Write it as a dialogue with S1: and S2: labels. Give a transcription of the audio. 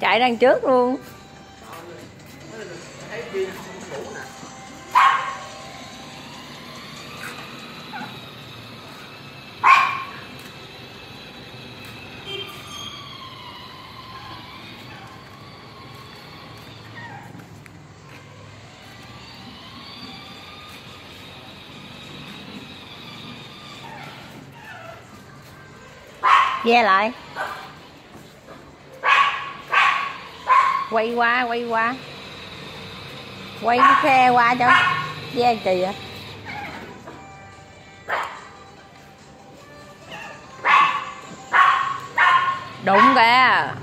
S1: chạy đằng trước luôn. Ve lại. Quay qua quay qua. Quay cái xe qua cho ve kỳ vậy đụng kìa.